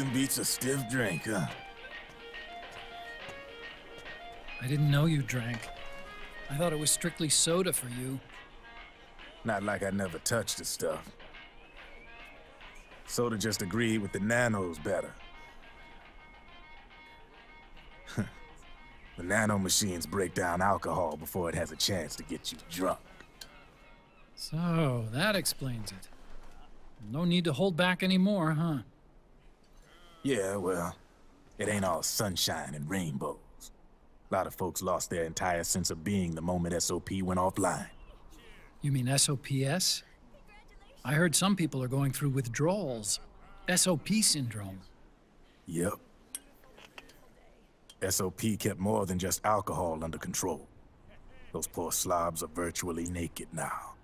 Nothing beats a stiff drink, huh? I didn't know you drank. I thought it was strictly soda for you. Not like I never touched the stuff. Soda just agreed with the nanos better. the nano machines break down alcohol before it has a chance to get you drunk. So, that explains it. No need to hold back anymore, huh? Yeah, well, it ain't all sunshine and rainbows. A lot of folks lost their entire sense of being the moment SOP went offline. You mean SOPS? I heard some people are going through withdrawals. SOP syndrome. Yep. SOP kept more than just alcohol under control. Those poor slobs are virtually naked now.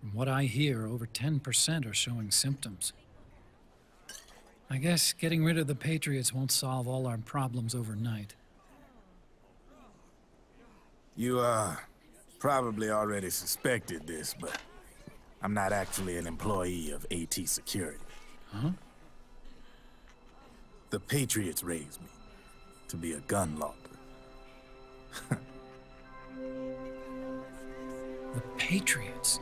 From what I hear, over 10% are showing symptoms. I guess getting rid of the Patriots won't solve all our problems overnight. You, uh, probably already suspected this, but I'm not actually an employee of AT Security. Huh? The Patriots raised me to be a gun launder. the Patriots?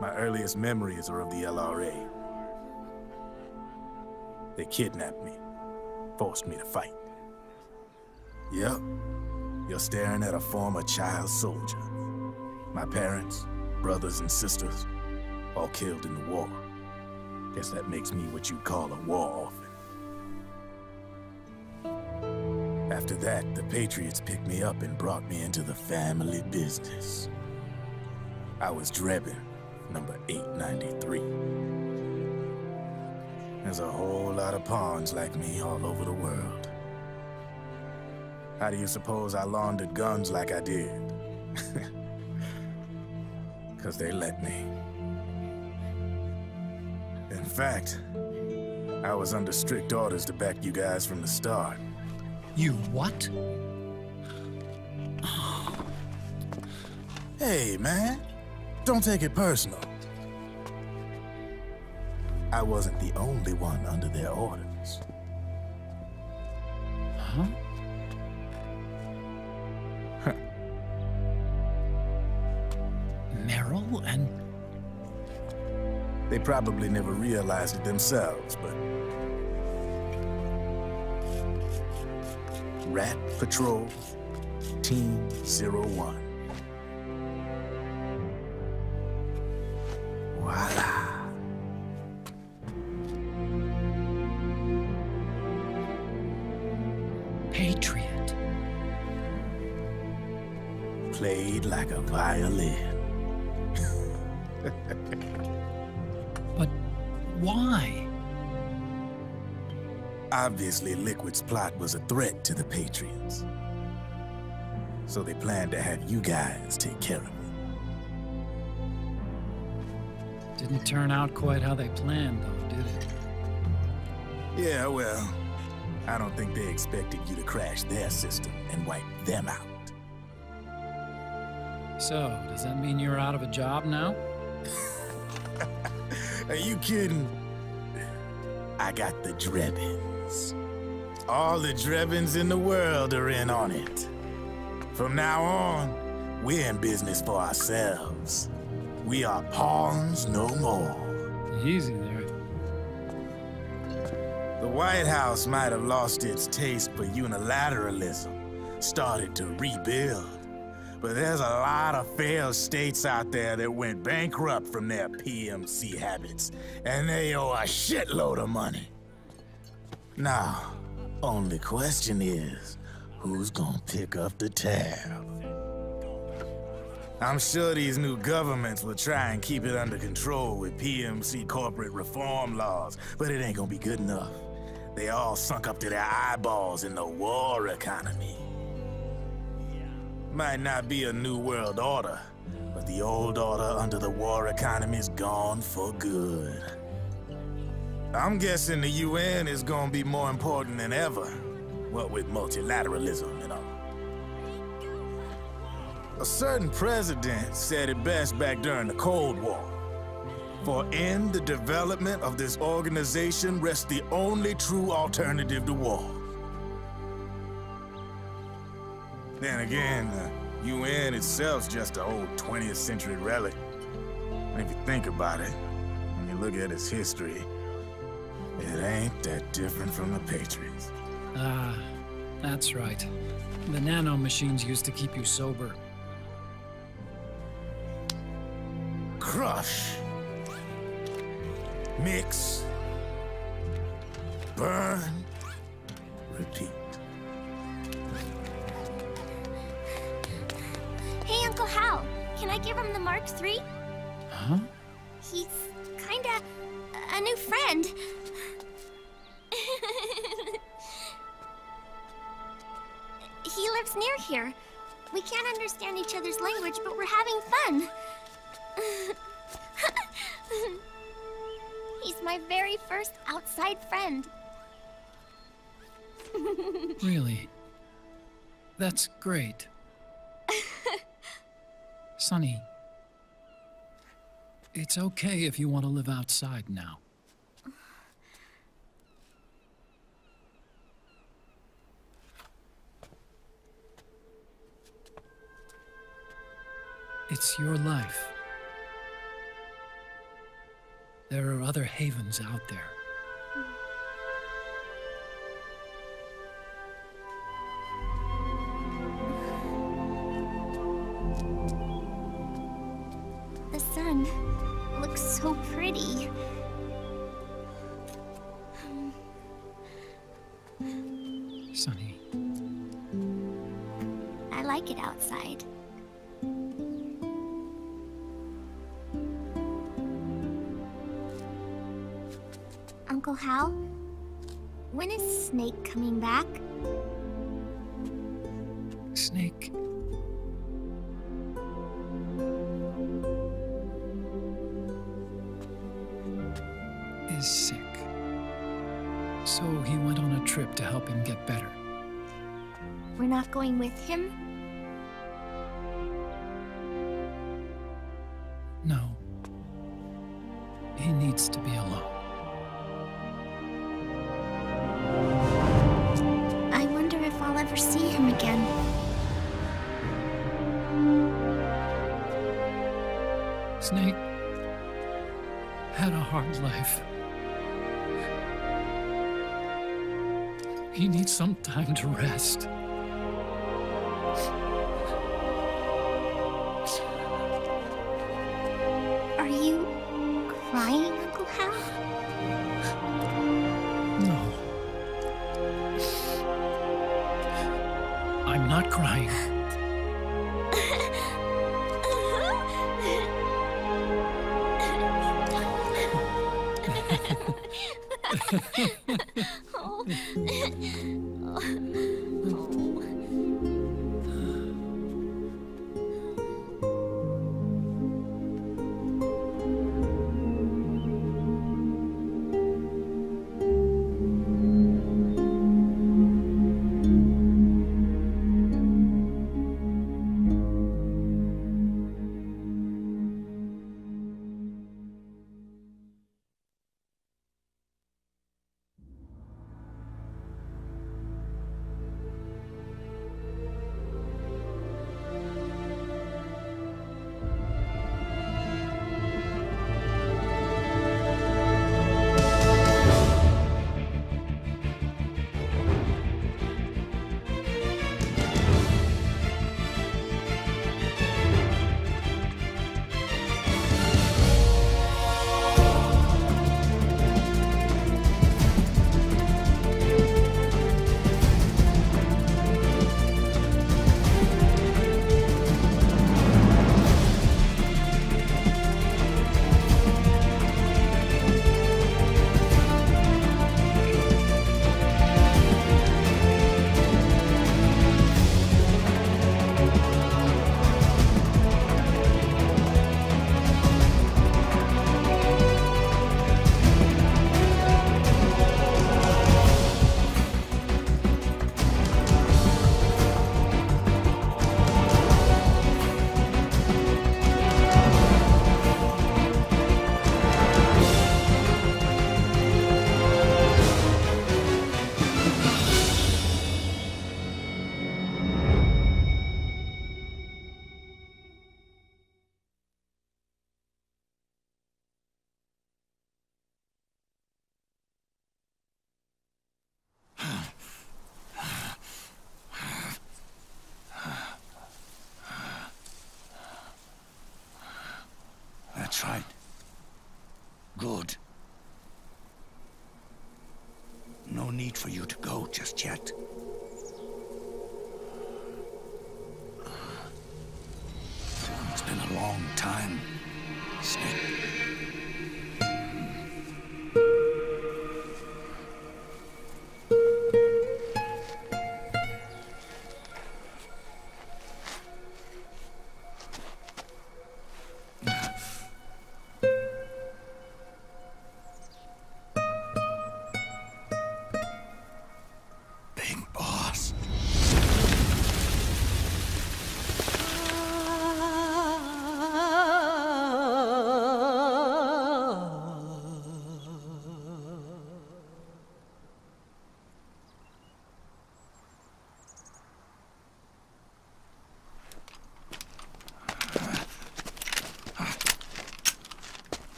My earliest memories are of the LRA. They kidnapped me, forced me to fight. Yep, you're staring at a former child soldier. My parents, brothers and sisters, all killed in the war. Guess that makes me what you'd call a war orphan. After that, the Patriots picked me up and brought me into the family business. I was Drebin, number 893. There's a whole lot of pawns like me all over the world. How do you suppose I laundered guns like I did? Because they let me. In fact, I was under strict orders to back you guys from the start. You what? hey, man. Don't take it personal. I wasn't the only one under their orders. Huh? Meryl and... They probably never realized it themselves, but... Rat Patrol, Team Zero One. Played like a violin. but why? Obviously, Liquid's plot was a threat to the Patriots. So they planned to have you guys take care of it. Didn't turn out quite how they planned, though, did it? Yeah, well, I don't think they expected you to crash their system and wipe them out. So, does that mean you're out of a job now? Are you kidding? I got the Drebins. All the Drebins in the world are in on it. From now on, we're in business for ourselves. We are pawns no more. Easy there. The White House might have lost its taste for unilateralism, started to rebuild. But there's a lot of failed states out there that went bankrupt from their PMC habits, and they owe a shitload of money. Now, only question is, who's gonna pick up the tab? I'm sure these new governments will try and keep it under control with PMC corporate reform laws, but it ain't gonna be good enough. They all sunk up to their eyeballs in the war economy. Might not be a new world order, but the old order under the war economy's gone for good. I'm guessing the UN is gonna be more important than ever, what with multilateralism and all. A certain president said it best back during the Cold War. For in the development of this organization rests the only true alternative to war. Then again, the UN itself's just an old 20th century relic. And if you think about it, when you look at its history, it ain't that different from the Patriots. Ah, that's right. The nano machines used to keep you sober. Crush. Mix. Burn. Repeat. I give him the Mark III? Huh? He's kinda a new friend. he lives near here. We can't understand each other's language, but we're having fun. He's my very first outside friend. Really? That's great. Sonny, it's okay if you want to live outside now. It's your life. There are other havens out there. Sonny, I like it outside. Uncle Hal, when is Snake coming back? With him? No. He needs to be alone. I wonder if I'll ever see him again. Snake had a hard life. He needs some time to rest. Not crying.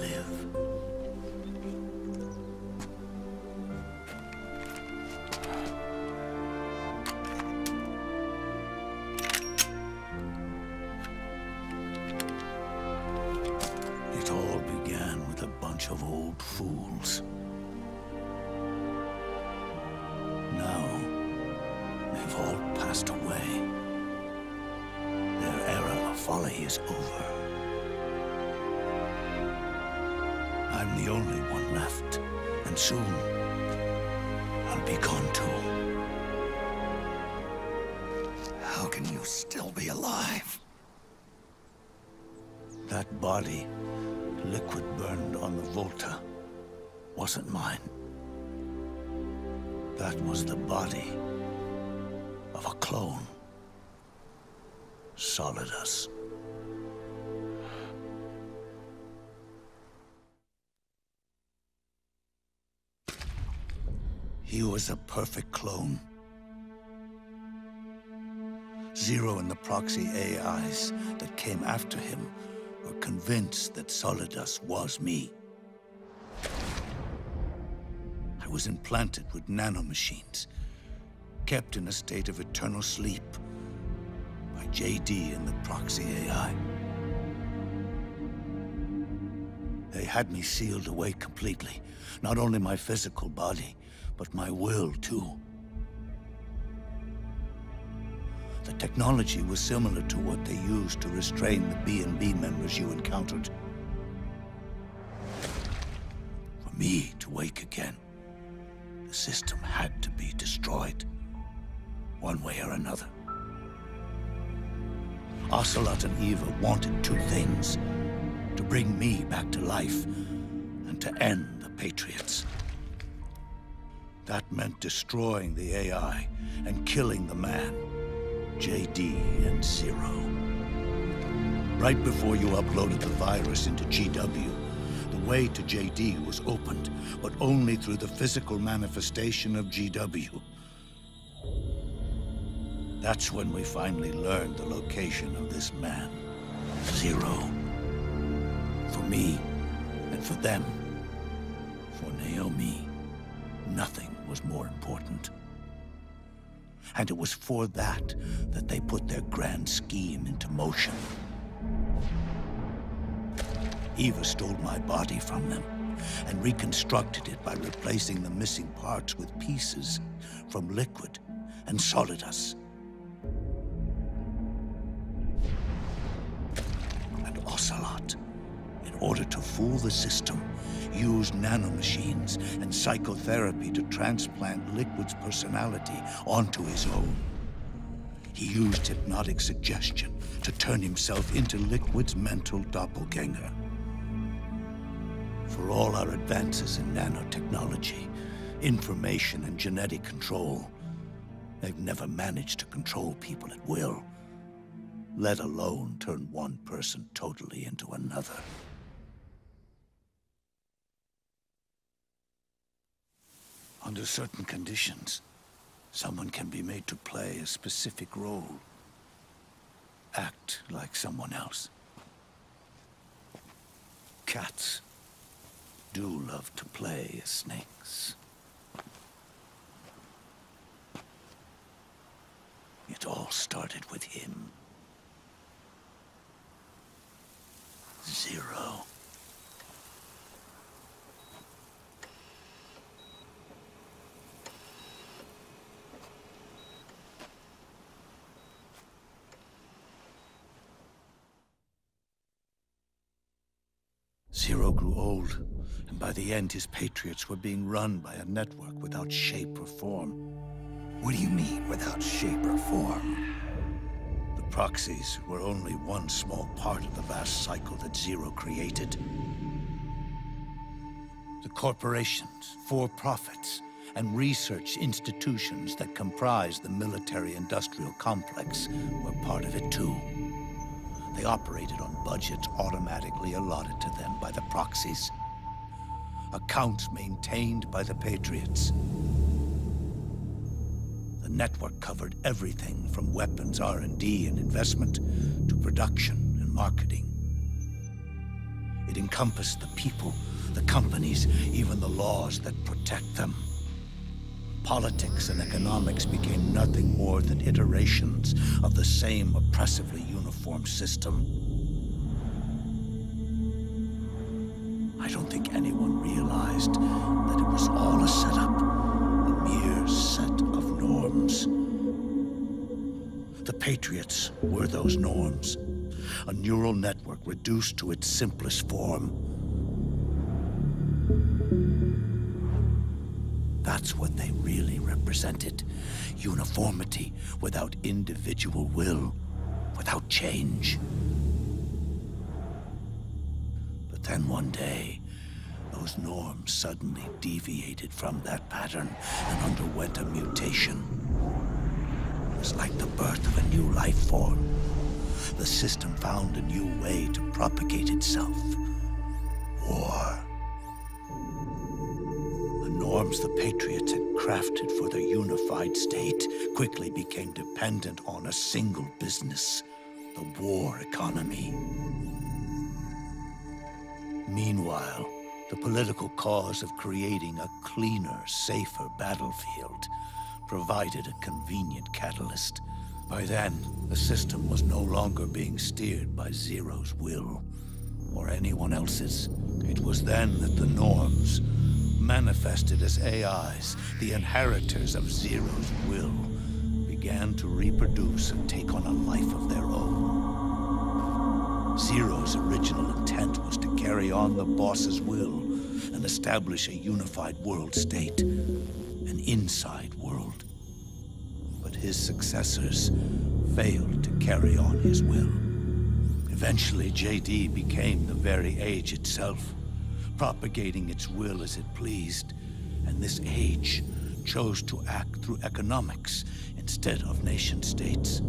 live. Body, liquid burned on the Volta, wasn't mine. That was the body of a clone. Solidus. He was a perfect clone. Zero and the proxy AIs that came after him were convinced that Solidus was me. I was implanted with nanomachines, kept in a state of eternal sleep by JD and the proxy AI. They had me sealed away completely. Not only my physical body, but my will, too. The technology was similar to what they used to restrain the B&B members you encountered. For me to wake again, the system had to be destroyed. One way or another. Ocelot and Eva wanted two things. To bring me back to life, and to end the Patriots. That meant destroying the AI and killing the man. JD and Zero. Right before you uploaded the virus into GW, the way to JD was opened, but only through the physical manifestation of GW. That's when we finally learned the location of this man, Zero. For me, and for them, for Naomi, nothing was more important. And it was for that that they put their grand scheme into motion. Eva stole my body from them and reconstructed it by replacing the missing parts with pieces from Liquid and Solidus. And Ocelot. In order to fool the system, used nanomachines and psychotherapy to transplant Liquid's personality onto his own. He used hypnotic suggestion to turn himself into Liquid's mental doppelganger. For all our advances in nanotechnology, information and genetic control, they've never managed to control people at will, let alone turn one person totally into another. Under certain conditions, someone can be made to play a specific role. Act like someone else. Cats do love to play as snakes. It all started with him. Zero. Zero and by the end his Patriots were being run by a network without shape or form. What do you mean, without shape or form? The proxies were only one small part of the vast cycle that Zero created. The corporations, for-profits, and research institutions that comprise the military-industrial complex were part of it too. They operated on budgets automatically allotted to them by the proxies. Accounts maintained by the Patriots. The network covered everything from weapons R&D and investment to production and marketing. It encompassed the people, the companies, even the laws that protect them. Politics and economics became nothing more than iterations of the same oppressively uniform system. Think anyone realized that it was all a setup, a mere set of norms. The Patriots were those norms, a neural network reduced to its simplest form. That's what they really represented. Uniformity without individual will, without change. But then one day, those norms suddenly deviated from that pattern and underwent a mutation. It was like the birth of a new life form. The system found a new way to propagate itself. War The norms the Patriots had crafted for their unified state quickly became dependent on a single business, the war economy. Meanwhile, the political cause of creating a cleaner, safer battlefield provided a convenient catalyst. By then, the system was no longer being steered by Zero's will, or anyone else's. It was then that the norms, manifested as AIs, the inheritors of Zero's will, began to reproduce and take on a life of their own. Zero's original intent was to carry on the boss's will and establish a unified world state, an inside world. But his successors failed to carry on his will. Eventually, JD became the very age itself propagating its will as it pleased. And this age chose to act through economics instead of nation-states.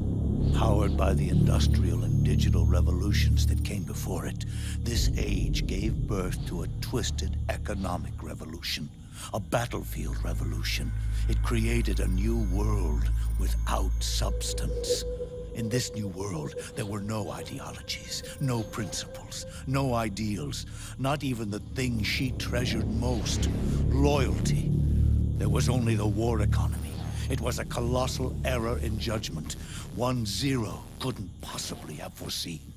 Powered by the industrial and digital revolutions that came before it, this age gave birth to a twisted economic revolution, a battlefield revolution. It created a new world without substance. In this new world, there were no ideologies, no principles, no ideals, not even the thing she treasured most, loyalty. There was only the war economy. It was a colossal error in judgment, one Zero couldn't possibly have foreseen.